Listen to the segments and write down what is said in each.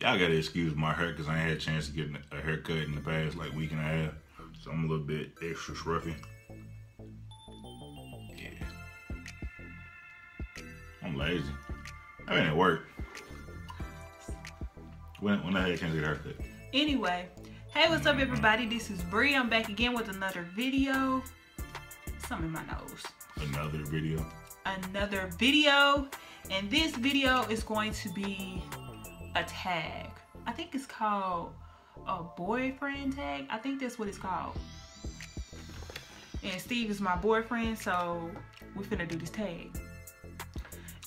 Y'all gotta excuse my hair because I ain't had a chance to get a haircut in the past like week and a half. So I'm a little bit extra scruffy. I had a chance to get. Anyway, hey, what's up, everybody? This is Bree. I'm back again with another video. Something in my nose. Another video. Another video. And this video is going to be a tag. I think it's called a boyfriend tag. I think that's what it's called. And Steve is my boyfriend, so we're finna do this tag.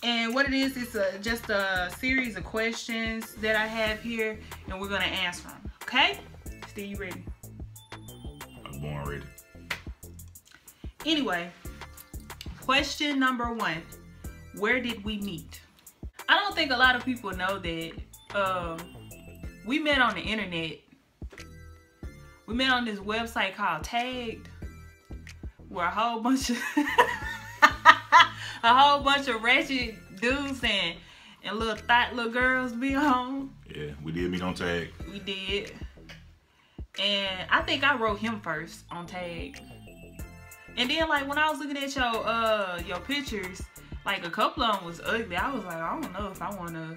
And what it is, it's a, just a series of questions that I have here, and we're gonna answer them. Okay? Steve, you ready? I'm born ready. Anyway, question number one Where did we meet? I don't think a lot of people know that um, we met on the internet. We met on this website called Tagged, where a whole bunch of a whole bunch of ratchet dudes and and little thought little girls be on. Yeah, we did meet on tag. We did. And I think I wrote him first on tag. And then like when I was looking at your uh your pictures, like a couple of them was ugly. I was like, I don't know if I wanna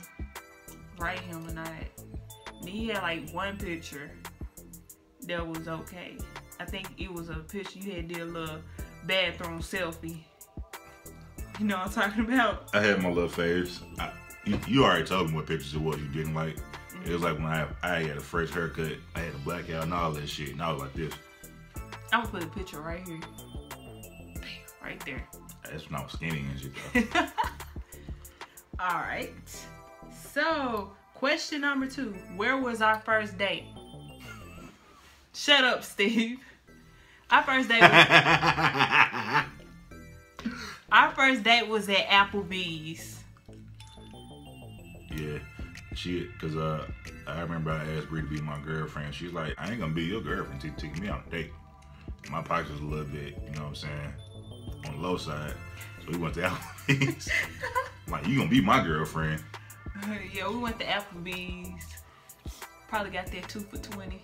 write him or not. And he had like one picture that was okay. I think it was a picture you had did a little bathroom selfie. You know what I'm talking about? I had my little faves. I, you, you already told me what pictures it was you didn't like. It was like when I I had a fresh haircut, I had a blackout and all that shit, and I was like this. I'm gonna put a picture right here. Right there. That's when I was skinny and shit. Though. All right. So, question number two Where was our first date? Shut up, Steve. Our first date was, our first date was at Applebee's. yeah, she, cause uh, I remember I asked Bree to be my girlfriend. She's like, I ain't gonna be your girlfriend until you take me out on a date. My pockets was a little bit, you know what I'm saying, on the low side. So we went to Applebee's. Like, you gonna be my girlfriend? yeah, we went to Applebee's. Probably got that two for 20.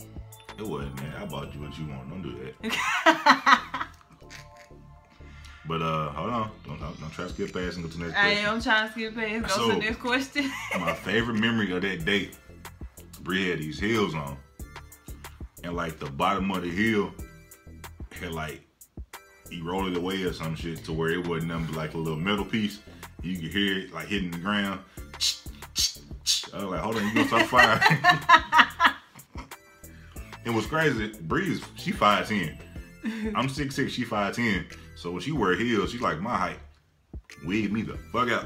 It wasn't, man. I bought you what you want. Don't do that. But uh, hold on. Don't, don't, don't try to skip past and go to the next I question. am trying to skip past. Go So- to the next question. My favorite memory of that date, Bree had these heels on, and like the bottom of the heel had like he rolled it away or some shit to where it wasn't nothing but like a little metal piece. You could hear it like hitting the ground. I was like, hold on, you gonna start fire? and what's crazy, Bree's she five ten. I'm six six, she five ten. So when she wear heels, she's like my height. Wig me the fuck out.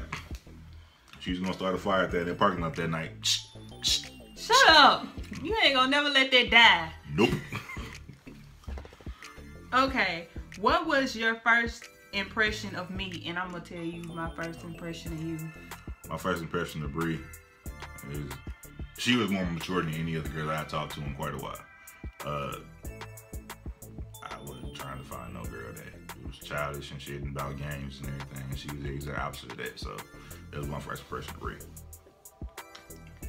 She's gonna start a fire at that, that parking lot that night. Shut up. You ain't gonna never let that die. Nope. Okay, what was your first impression of me? And I'm gonna tell you my first impression of you. My first impression of Bree is she was more mature than any other girl that I talked to in quite a while. Uh, I wasn't trying to find no girl that was childish and shit and about games and everything. And she was the exact opposite of that. So that was my first impression of.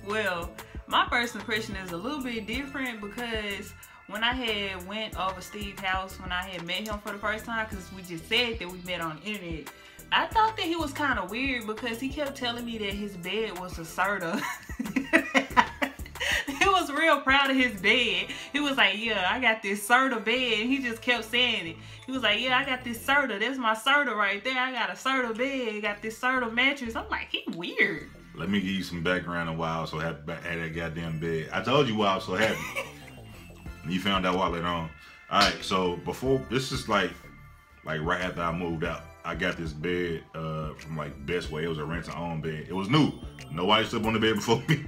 Well, my first impression is a little bit different because when I had went over Steve's house when I had met him for the first time, because we just said that we met on the internet, I thought that he was kind of weird because he kept telling me that his bed was a Serta. he was real proud of his bed. He was like, "Yeah, I got this Serta bed." He just kept saying it. He was like, "Yeah, I got this Serta. That's my Serta right there. I got a Serta bed. Got this Serta mattress." I'm like, he weird. Let me give you some background on why I was so happy about had that goddamn bed. I told you why I was so happy. you found out why later on. Alright, so before this is like like right after I moved out. I got this bed uh from like Best Way. It was a rent to own bed. It was new. Nobody slept on the bed before me.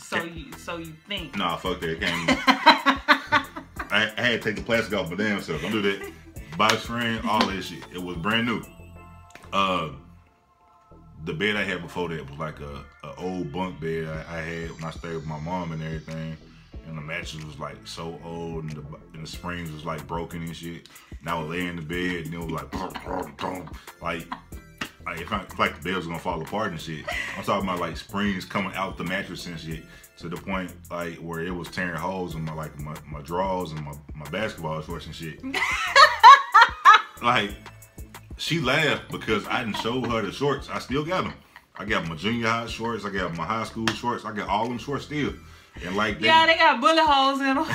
So you, so you think? Nah, fuck that. Came. I, I had to take the plastic off my damn self. Don't do that. box frame, all that shit. It was brand new. Uh, the bed I had before that was like a, a old bunk bed I, I had when I stayed with my mom and everything. And the mattress was like so old, and the, and the springs was like broken and shit. And I would lay in the bed, and it was like, like, like if I, like the bed was gonna fall apart and shit. I'm talking about like springs coming out the mattress and shit to the point like where it was tearing holes in my like my, my drawers and my, my basketball shorts and shit. like she laughed because I didn't show her the shorts. I still got them. I got my junior high shorts. I got my high school shorts. I got all them shorts still. And like they, yeah, they got bullet holes in them.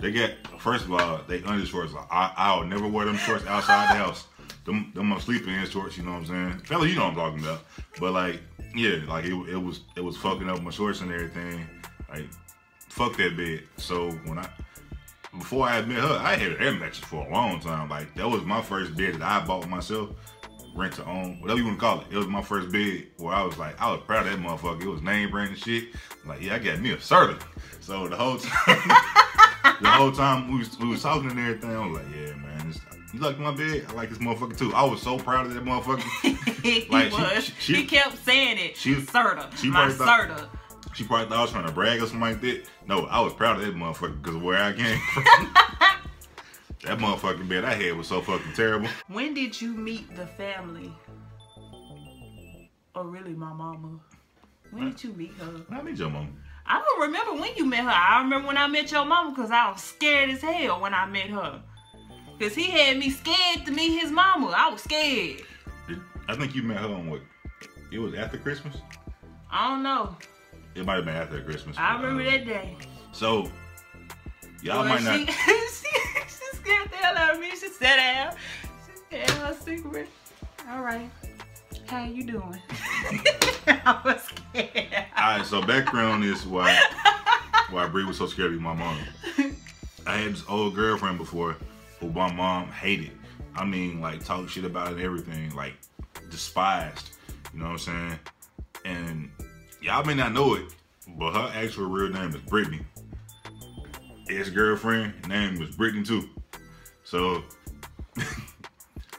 they got first of all, they under shorts. I I'll never wear them shorts outside the house. Them them my sleeping in shorts. You know what I'm saying? Fella, you know what I'm talking about. But like yeah, like it, it was it was fucking up my shorts and everything. Like fuck that bed. So when I before I had met her, I had air mattress for a long time. Like that was my first bed that I bought myself, rent to own, whatever you want to call it. It was my first bed where I was like, I was proud of that motherfucker. It was name brand and shit. Like yeah, I got me a Serta. So the whole time, the whole time we was, we was talking and everything, I was like, yeah, man, you like my bed? I like this motherfucker too. I was so proud of that motherfucker. he like, was. She, she, he kept saying it. She, Serta. She my Serta. She probably thought I was trying to brag or something like that. No, I was proud of that motherfucker because of where I came from. that motherfucking bed I had was so fucking terrible. When did you meet the family? Or really my mama? When did you meet her? I met your mama. I don't remember when you met her. I remember when I met your mama because I was scared as hell when I met her. Because he had me scared to meet his mama. I was scared. I think you met her on what? It was after Christmas? I don't know. It might have been after Christmas. I remember uh, that day. So, y'all might she, not. she, she scared the hell out of me. She sat down. She said her secret. All right. How you doing? I was scared. All right, so background is why why Bree was so scared of my mom. I had this old girlfriend before who my mom hated. I mean, like talk shit about it everything, like despised. You know what I'm saying? And y'all may not know it, but her actual real name is Brittany. Ex girlfriend name was Brittany too. So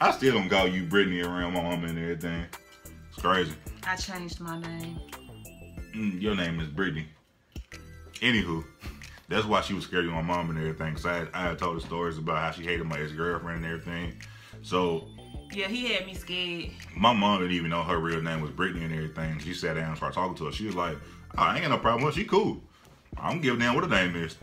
I still don't call you Brittany around my mom and everything. It's crazy. I changed my name. Mm, your name is Brittany. Anywho. That's why she was scared of my mom and everything. Cause I had, I had told her stories about how she hated my ex girlfriend and everything. So yeah, he had me scared. My mom didn't even know her real name was Brittany and everything. She sat down and started talking to her. She was like, I ain't got no problem. She cool. I don't give a damn what her name is.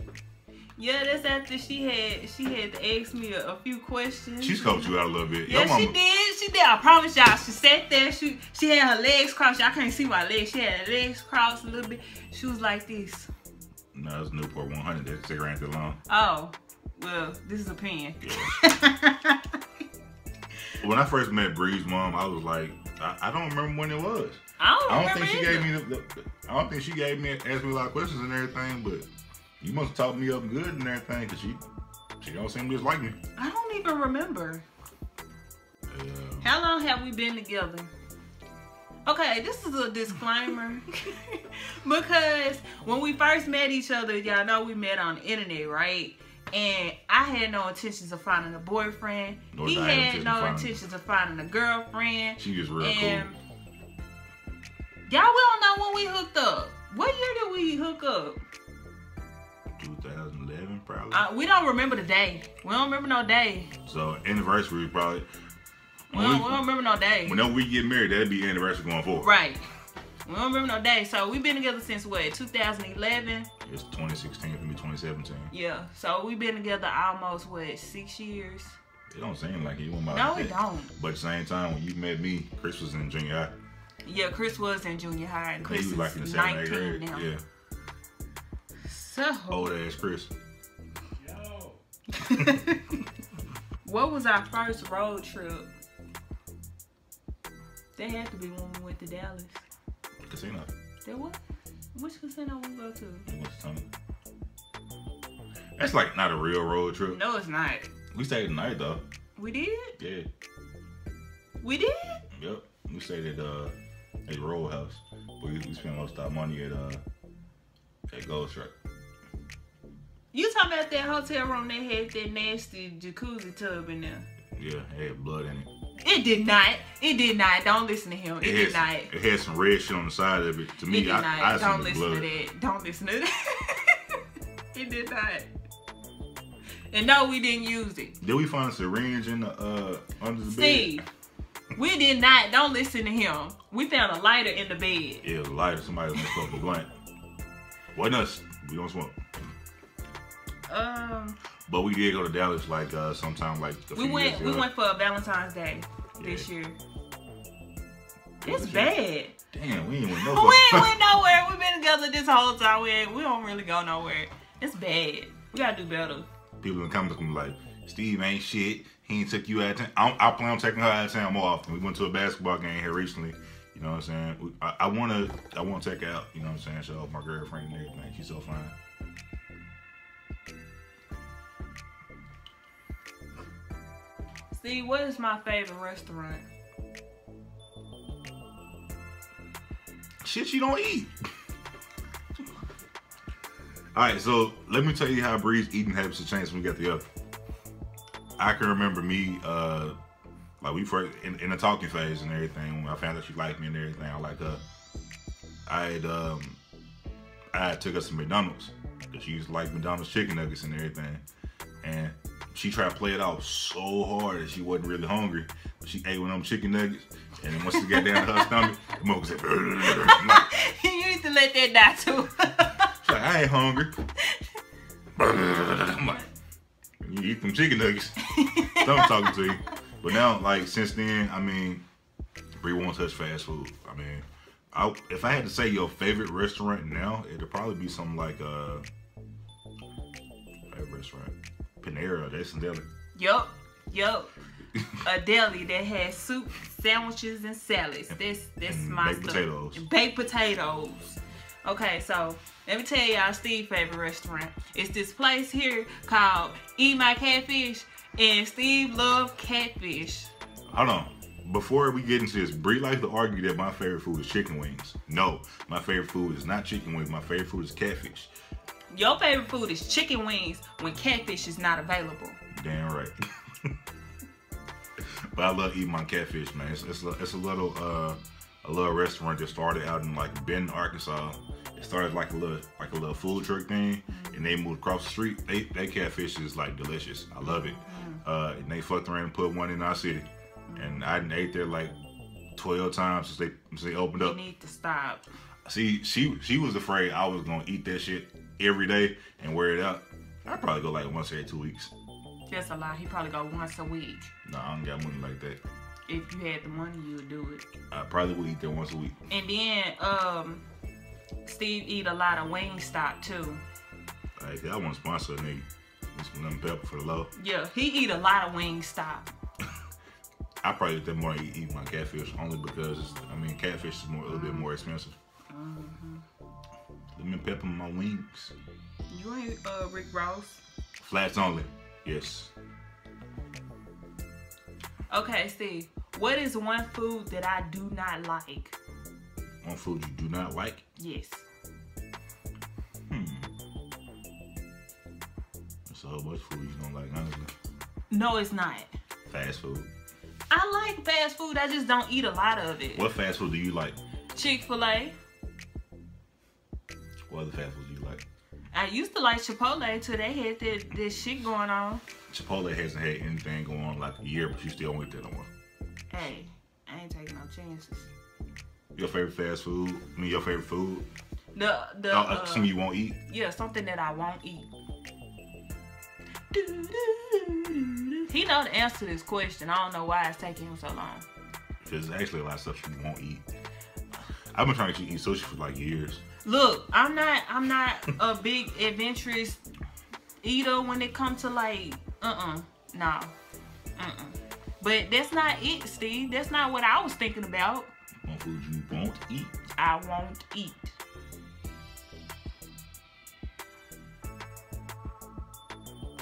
Yeah, that's after she had she had to ask me a, a few questions. She scoped you out a little bit. Yeah, she did. She did. I promise y'all. She sat there. She she had her legs crossed. Y'all can't see my legs. She had her legs crossed a little bit. She was like this. No, it's Newport 100. That cigarette too long. Oh, well, this is a pen. Yeah. when I first met Bree's mom, I was like, I, I don't remember when it was. I don't, I don't think she either. gave me. The, the, I don't think she gave me asked me a lot of questions and everything, but you must have taught me up good and everything, cause she she don't seem just like me. I don't even remember. How long have we been together? Okay, this is a disclaimer. because when we first met each other, y'all know we met on the internet, right? And I had no intentions of finding a boyfriend. Nor he had no intentions of finding a girlfriend. She was real and cool. Y'all, we don't know when we hooked up. What year did we hook up? 2011, probably. Uh, we don't remember the day. We don't remember no day. So anniversary probably we don't, we, we don't remember no day. Whenever we get married, that'll be anniversary going forward. Right. We don't remember no day. So we've been together since what, 2011? It's 2016 for me, 2017. Yeah. So we've been together almost what, six years? It don't seem like it. You no, like it don't. But at the same time, when you met me, Chris was in junior high. Yeah, Chris was in junior high, and Chris is like in the 19 grade. now. Yeah. So old ass Chris. Yo. what was our first road trip? They had to be when we went to Dallas. Casino. There what? Which casino we go to? That's like not a real road trip. No, it's not. We stayed the night though. We did? Yeah. We did? Yep. We stayed at uh at Roll House. We, we spent most of our money at uh at Gold Strike. You talking about that hotel room that had that nasty jacuzzi tub in there? Yeah, it had blood in it. It did not. It did not. Don't listen to him. It, It, did not. it had some red shit on the side of it. To It me, did I, not. I, Don't listen blood. to that. Don't listen to that. it did not. And no, we didn't use it. Did we find a syringe in the uh under the bed? Steve, we did not. Don't listen to him. We found a lighter in the bed. Yeah, it was a lighter. Somebody up a blunt. Wasn't us. We don't smoke. Um, But we did go to Dallas like uh sometime like we went. We went for a Valentine's Day this year. It's bad. Damn, we ain't went no we ain't went nowhere. We've been together this whole time. We ain't, we don't really go nowhere. It's bad. We gotta do better. People in the comments gonna be like, Steve ain't shit. He ain't took you out of town. I, I plan on taking her out of town more often. We went to a basketball game here recently. You know what I'm saying? I, I wanna I wanna take out. You know what I'm saying? Show off my girlfriend and everything. She's so fine. See, what is my favorite restaurant? Shit you don't eat. All right, so let me tell you how Bree's eating habits have changed when we got together. I can remember me, uh, like we first in, in the talking phase and everything. When I found out she liked me and everything, I like her. I had um, I had took her to McDonald's because she used to like McDonald's chicken nuggets and everything, and she tried to play it off so hard that she wasn't really hungry. But she ate one of them chicken nuggets, and then once she got down to her stomach, the mother said, like, you need to let that die too. She's like, I ain't hungry. I'm like, you eat them chicken nuggets. So I'm talking to you. But now, like, since then, I mean, Bree won't touch fast food. I mean, I, if I had to say your favorite restaurant now, it'd probably be something like, uh, favorite restaurant, Panera, that's in deli. yup, yup. A deli that has soup, sandwiches, and salads. This, this and my baked stuff. potatoes. And baked potatoes. Okay, so let me tell y'all Steve's favorite restaurant. It's this place here called Eat My Catfish, and Steve love catfish. Hold on. Before we get into this, Bree likes to argue that my favorite food is chicken wings. No, my favorite food is not chicken wings. My favorite food is catfish. Your favorite food is chicken wings when catfish is not available. Damn right. but I love eating my catfish, man. It's, it's, a, it's a little uh, a little restaurant that started out in like Benton, Arkansas. It started like a little like a little food truck thing, and they moved across the street. They they catfish is like delicious. I love it. Uh, and they fucked around and put one in our city, and I ate there like twelve times since they since they opened up. You need to stop. See, she she was afraid I was gonna eat that shit every day and wear it out. I'd probably go like once every two weeks. That's a lie. He probably go once a week. No, I don't got money like that. If you had the money, you would do it. I probably would eat there once a week. And then, um, Steve eat a lot of wing Wingstop too. Like, I want to sponsor a nigga. Just lemon pepper for the low. Yeah, he eat a lot of wing Wingstop. I probably eat that more eat, eat my catfish only because I mean catfish is more a little bit more expensive. Lemon pepper on my wings. You ain't uh, Rick Ross. Flats only. Yes. Okay, Steve. What is one food that I do not like? One food you do not like. Yes. Hmm. There's a whole bunch of food you don't like, honestly. No, it's not. Fast food. I like fast food. I just don't eat a lot of it. What fast food do you like? Chick Fil A. What other fast food do you like? I used to like Chipotle until they had that, that shit going on. Chipotle hasn't had anything going on like a year, but you still eat that no more. Hey, I ain't taking no chances. Your favorite fast food? I mean, your favorite food? The the Oh, uh, something you won't eat? yeah something that I won't eat. He know the answer to this question. I don't know why it's taking him so long. Because there's actually a lot of stuff you won't eat. I've been trying to eat sushi for like years. Look, I'm not I'm not a big adventurous eater when it comes to like uh-uh. No. Uh-uh. But that's not it, Steve. That's not what I was thinking about. Food you won't eat. I won't eat.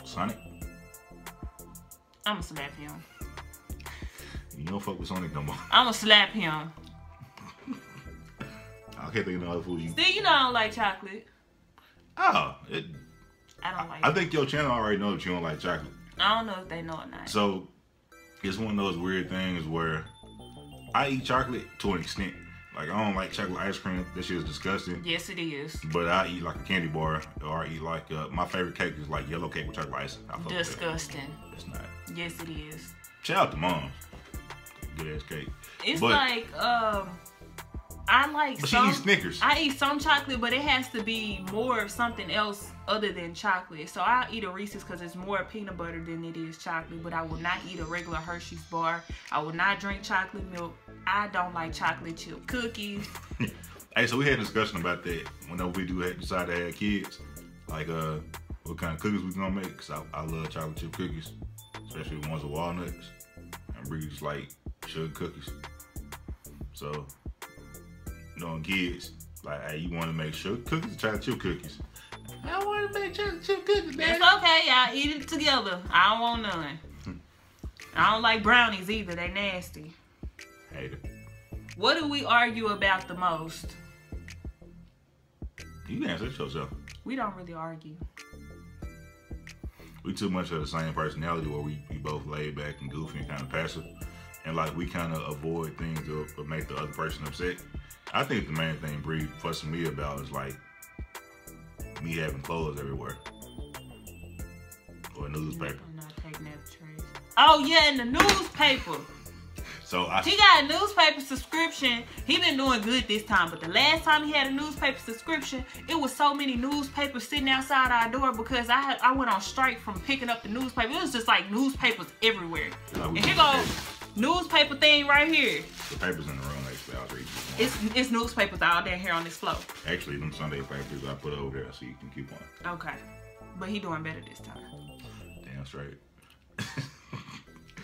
Sonic. I'ma slap him. You don't fuck with Sonic no more. I'ma slap him. I can't think of no other food you. Steve, you know I don't like chocolate. Oh, it, I don't like. I it. think your channel already know that you don't like chocolate. I don't know if they know or not. So it's one of those weird things where I eat chocolate to an extent. Like I don't like chocolate ice cream. This shit is disgusting. yes, it is But I eat like a candy bar, or I eat like uh, my favorite cake is like yellow cake with chocolate ice. I fuck with that. disgusting. It's not. Yes, it is. Shout out to moms. Good ass cake. It's But- like um, I like But she some. eats Snickers. I eat some chocolate, but it has to be more of something else other than chocolate. So I eat a Reese's because it's more peanut butter than it is chocolate. But I will not eat a regular Hershey's bar. I will not drink chocolate milk. I don't like chocolate chip cookies. Hey, so we had a discussion about that whenever we do have, decide to have kids. Like, uh, what kind of cookies we gonna make? Cause I, I love chocolate chip cookies, especially the ones with walnuts. And Bree's like sugar cookies. So, knowing kids, like, hey, you want to make sugar cookies or chocolate chip cookies? I want to make chocolate chip cookies, man. It's okay. Y'all eat it together. I don't want none. I don't like brownies either. They nasty. Hater. What do we argue about the most? You can answer it yourself. We don't really argue. we too much of the same personality where we, we both laid back and goofy and kind of passive. And like we kind of avoid things that that make the other person upset. I think the main thing Bree fussing me about is like me having clothes everywhere. Or a newspaper. I'm not taking that trash. Oh yeah, in the newspaper. So I He got a newspaper subscription. He been doing good this time, but the last time he had a newspaper subscription, it was so many newspapers sitting outside our door because I had I went on strike from picking up the newspaper. It was just like newspapers everywhere. like, And here can- go newspaper thing right here. the papers in the room actually I was reading this. It's it's newspapers all down here on this floor. Actually them Sunday papers I put over there so you can keep on. Okay, but he doing better this time. Damn straight.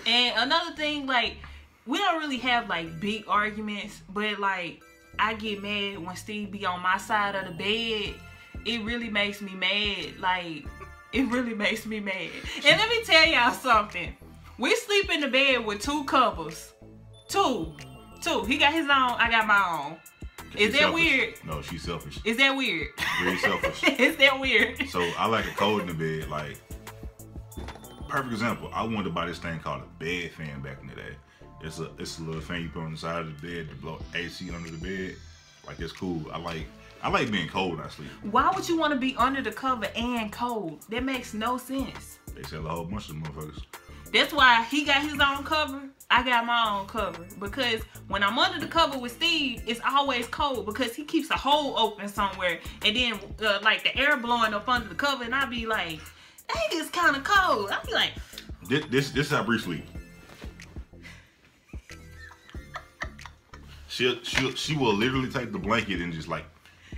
And another thing, like, we don't really have like big arguments, but like, I get mad when Steve be on my side of the bed. It really makes me mad. Like, it really makes me mad. And let me tell y'all something. We sleep in the bed with two covers. Two. Two. He got his own, I got my own. Is that selfish. weird? No, she's selfish. Is that weird? Very selfish. Is that weird? So I like a cold in the bed. Like perfect example. I wanted to buy this thing called a bed fan back in the day. It's a it's a little thing you put on the side of the bed to blow AC under the bed. Like it's cool. I like I like being cold when I sleep. Why would you want to be under the cover and cold? That makes no sense. They sell a whole bunch of motherfuckers. That's why he got his own cover. I got my own cover because when I'm under the cover with Steve, it's always cold because he keeps a hole open somewhere, and then uh, like the air blowing up under the cover, and I be like, "Dang, it's kind of cold." I be like, This this this is how Bree sleep. She'll, she'll she will literally take the blanket and just like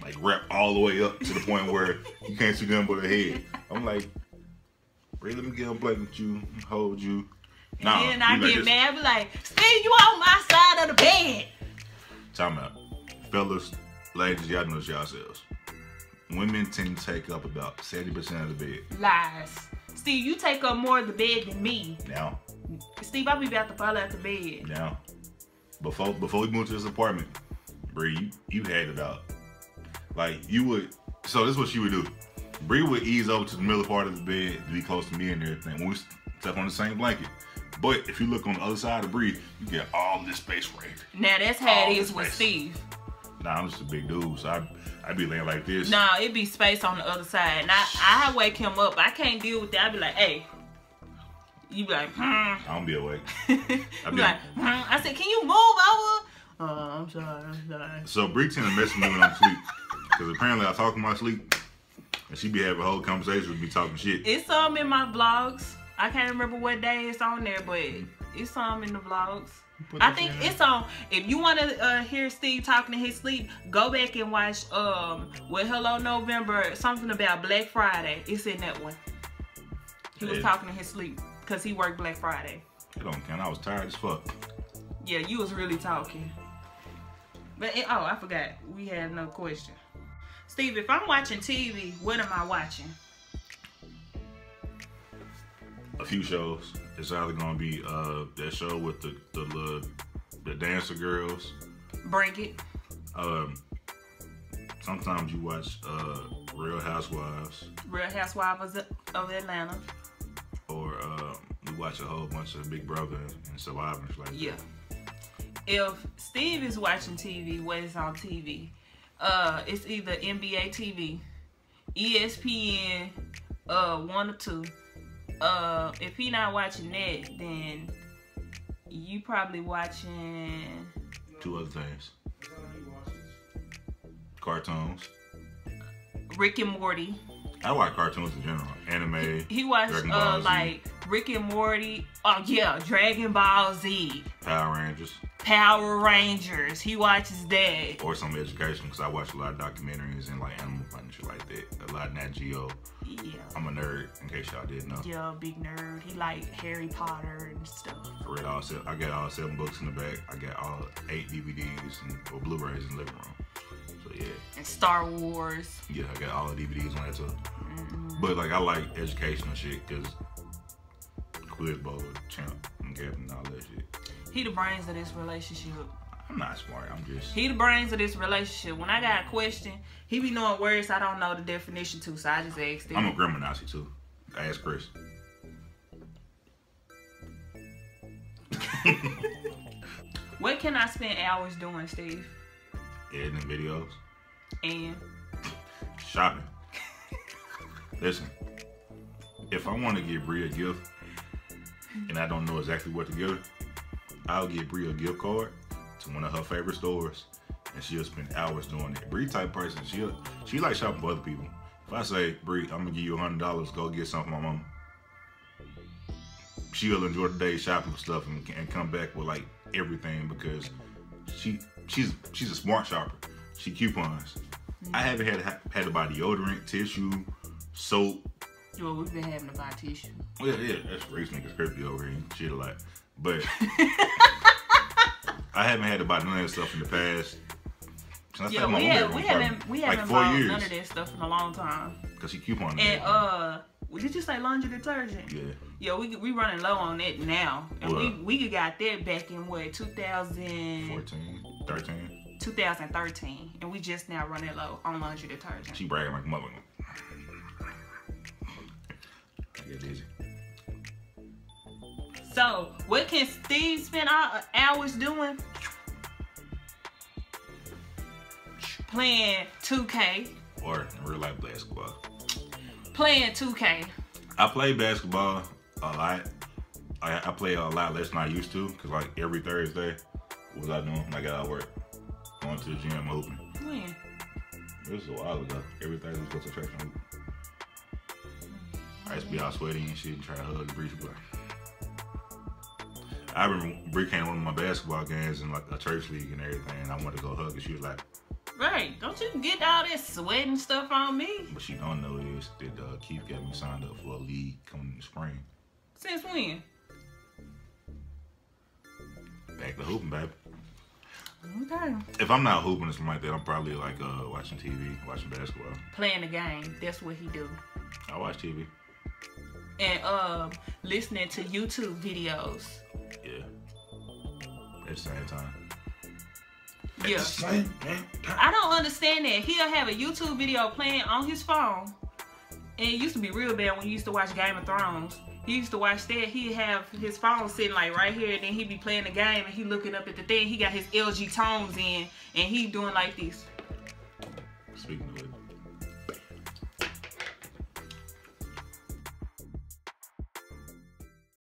like wrap all the way up to the point where you can't see them but her head. I'm like, Bree, let me get blanket with you, hold you. Nah, and I you like get mad. Be like, "Steve, you on my side of the bed." Time out. Fellas, ladies, y'all know this yourselves. Women tend to take up about 70% of the bed. Lies. Steve, you take up more of the bed than me. Now, Steve, I be about to fall out the bed. now, before before we moved to this apartment, Bree, you, you had it out. Like you would so this is what she would do. Bree would ease over to the middle part of the bed to be close to me and everything. When we slept on the same blanket. But if you look on the other side of Bree, you get all this space right here. Now that's how Oh, it is with space. Steve. Nah, I'm just a big dude, so I I be laying like this. Nah, it'd be space on the other side. And I, I wake him up. I can't deal with that. I'd be like, hey. You be like, hmm. I don't be awake. you be like, hmm. I said, can you move over? Oh, I'm sorry, I'm sorry. So Bree tend to mess with me when I'm asleep. Because apparently I talk in my sleep. And she be having a whole conversation with me talking shit. It's some in my vlogs. I can't remember what day it's on there, but it's some in the vlogs. I think shit it's on. If you want to uh, hear Steve talking in his sleep, go back and watch um Well Hello November something about Black Friday. It's in that one. He was Yeah. talking in his sleep because he worked Black Friday. It don't count. I was tired as fuck. Yeah, you was really talking. But it, oh, I forgot. We had no question. Steve, if I'm watching TV, what am I watching? A few shows. It's either gonna be uh that show with the the little the dancer girls. Bring It. Um sometimes you watch uh Real Housewives, Real Housewives of- Atlanta. or uh, we watch a whole bunch of Big Brother and Survivors like Yeah. If Steve is watching TV, what is on TV? Uh, it's either NBA TV, ESPN, uh, one or two. Uh, if he not watching that, then you probably watching two other things. Cartoons. Rick and Morty. I watch cartoons in general. Anime, He watched uh like Rick and Morty. Oh yeah, Dragon Ball Z, Power Rangers, Power Rangers. He watches that. or some education because I watch a lot of documentaries and like Animal and shit like that. A lot of Nat Geo. Yeah. I'm a nerd, in case y'all didn't know. Yeah, big nerd. He like Harry Potter and stuff. I read all seven. I got all seven books in the back. I got all eight DVDs and or Blu-rays in the living room. So yeah, And Star Wars. yeah, I got all the DVDs on that too. Mm-hmm. But like, I like educational shit because Quiz Bowl champ and Gavin and all that shit. He the brains of this relationship. I'm not smart. I'm just. He the brains of this relationship. When I got a question, he be knowing words I don't know the definition to, so I just asked him. I'm a grammar Nazi too. Ask Chris. What can I spend hours doing, Steve? Editing videos, And shopping. Listen, if I want to give Bree a gift and I don't know exactly what to give her, I'll get Bree a gift card to one of her favorite stores and she'll spend hours doing it. Bree type person, she'll she like shopping for other people. If I say, Bree, I'm gonna give you a hundred dollars, go get something for my mom. She'll enjoy the day shopping for stuff and, and come back with like everything because she she's she's a smart shopper. She coupons. I haven't had had to buy deodorant, tissue, soap. well, we've been having to buy tissue. Well, yeah, that's race niggas scripty over here shit a lot. But I haven't had to buy none of that stuff in the past. Since I Yeah, started my we, own have, we haven't we like haven't four bought years none of that stuff in a long time. because she couponed. And uh, did you say laundry detergent? yeah, Yeah, we we running low on that now, and we Well. we got that back in what 2000, 14, 13. 2013, and we just now running low on laundry detergent. She bragging like mother. I get dizzy. So, what can Steve spend our hours doing? Playing 2K, Or in real life basketball. playing 2K. I play basketball a lot. I, I play a lot less than I used to because like every Thursday, what was I doing when I got out of work? Going to the gym hooping. When? This was a while ago. Every Thursday was go to and hoop. I used to be all sweaty and shit and try to hug the Bree boy. I remember Bree came to one of my basketball games in like a church league and everything, and I wanted to go hug her. She was like, Right. Don't you get all this sweat and stuff on me? "What she don't know is that uh, Keith got me signed up for a league coming in the spring. Since when? Back to hooping, baby. Okay. If I'm not hooping or something like that, I'm probably like uh, watching TV, watching basketball. Playing the game. That's what he do. I watch TV. And um, listening to YouTube videos. Yeah. At the same time. Yeah. Same time. I don't understand that. He'll have a YouTube video playing on his phone. And it used to be real bad when you used to watch Game of Thrones. He used to watch that. He'd have his phone sitting like right here, and then he'd be playing the game and he looking up at the thing. He got his LG tones in, and he doing like this. Speaking of which,